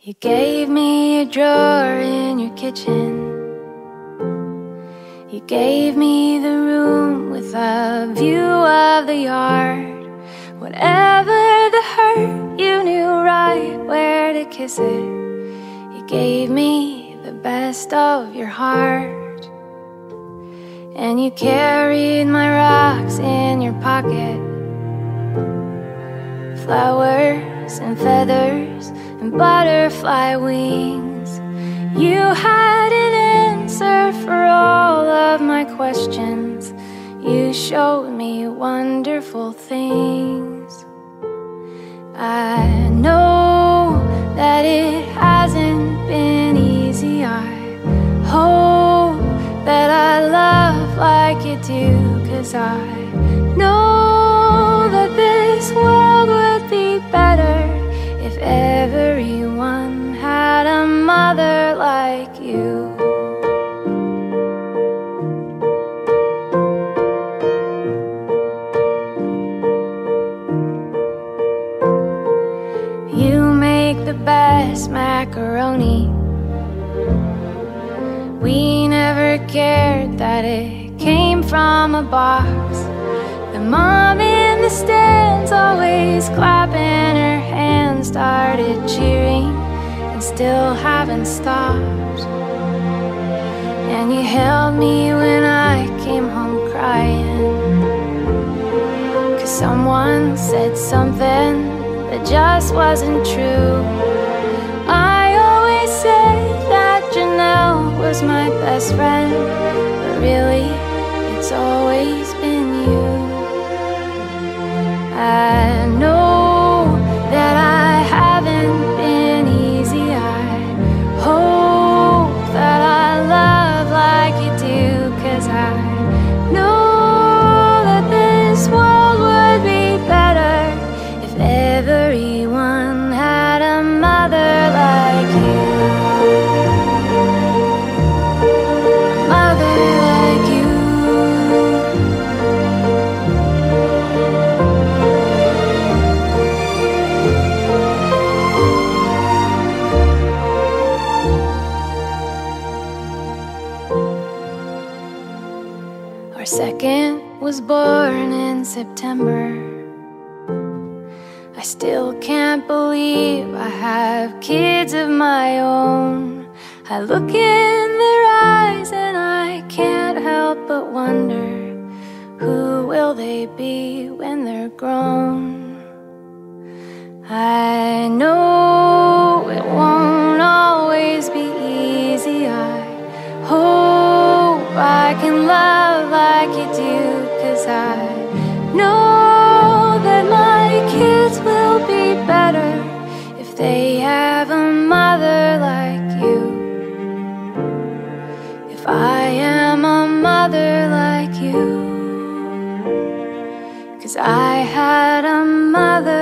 You gave me a drawer in your kitchen. You gave me the room with a view of the yard. Whatever the hurt, you knew right where to kiss it. You gave me the best of your heart. And you carried my rocks in your pocket. Flowers and feathers and butterfly wings. You had an answer for all of my questions. You showed me wonderful things. I know that it hasn't been easy. I hope that I love like you do, cause I know that this world if everyone had a mother like you. You make the best macaroni. We never cared that it came from a box. The mom in the stands always clapping started cheering and still haven't stopped. And you held me when I came home crying. Cause someone said something that just wasn't true. I always said that Janelle was my best friend, but really, it's always been you. I know second was born in September. I still can't believe I have kids of my own. I look in their eyes and I can't help but wonder who will they be when they're grown? I know they have a mother like you, if I am a mother like you, cause I had a mother.